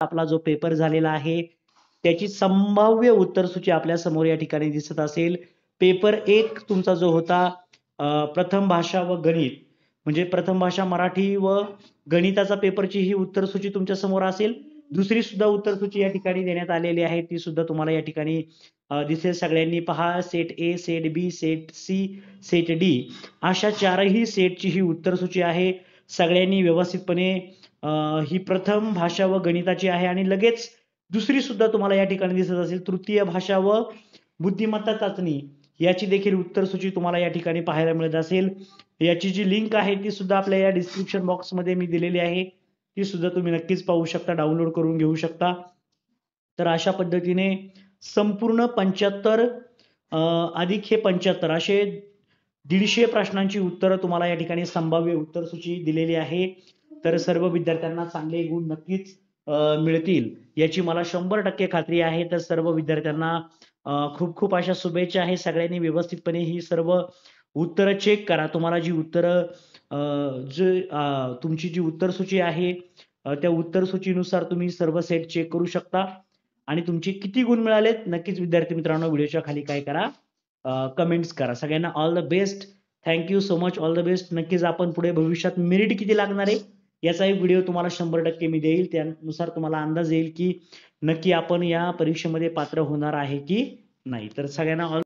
आपला जो पेपर झालेला आहे त्याची संभाव्य उत्तर सूची आपल्यासमोर या ठिकाणी दिसत असेल. पेपर एक तुमचा जो होता प्रथम भाषा व गणित. म्हणजे प्रथम भाषा मराठी व गणिताचा पेपरची ही उत्तर सूची तुमच्यासमोर असेल. दुसरी सुद्धा उत्तर सूची या ठिकाणी देण्यात आलेली आहे. ती सुद्धा तुम्हाला या ठिकाणी दिसेल. सगळ्यांनी पहा set A set B set C set D अशा चारही सेटची ही उत्तर सूची आहे. सगळ्यांनी व्यवस्थितपणे ही प्रथम भाषा व गणिताची आहे आणि लगेच दुसरी सुद्धा तुम्हाला या ठिकाणी दिसत असेल तृतीय भाषा व बुद्धिमत्ता चाचणी. याची देखील उत्तर सूची तुम्हाला या ठिकाणी पाहायला मिळत असेल. याची जी लिंक आहे ती सुद्धा आपल्या या डिस्क्रिप्शन बॉक्समध्ये मी दिलेली आहे. ती सुद्धा तुम्ही नक्कीच पाहू शकता डाउनलोड करून घेऊ शकता. तर अशा पद्धतीने संपूर्ण पंच्याहत्तर अधिक हे पंच्याहत्तर असे दीडशे प्रश्नांची उत्तरं तुम्हाला या ठिकाणी संभाव्य उत्तर सूची दिलेली आहे. तर सर्व विद्यार्थ्यांना चांगले गुण नक्कीच मिळतील. याची मला शंभर टक्के खात्री आहे. तर सर्व विद्यार्थ्यांना खूप खूप अशा शुभेच्छा आहे. सगळ्यांनी व्यवस्थितपणे ही सर्व उत्तरं चेक करा. तुम्हाला जी उत्तरं जे तुमची जी उत्तर सूची आहे त्या उत्तर सूचीनुसार तुम्ही सर्व सेट चेक करू शकता. आणि तुमचे किती गुण मिळालेत नक्कीच विद्यार्थी मित्रांनो व्हिडिओच्या खाली काय करा. कमेंट्स करा. सगळ्यांना all the best thank you so much all the best नक्कीच आपण पुढे भविष्यात मेरिट किती लागणार आहे याचा एक व्हिडिओ तुम्हाला शंभर टक्के मी देईल. त्यानुसार तुम्हाला अंदाज येईल की नक्की आपण या परीक्षेमध्ये पात्र होणार आहे की नाही. तर सगळ्यांना ऑल